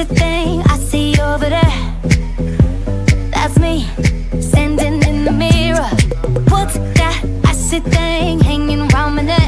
I see over there. That's me, standing in the mirror. What's that icy thing hanging around my neck?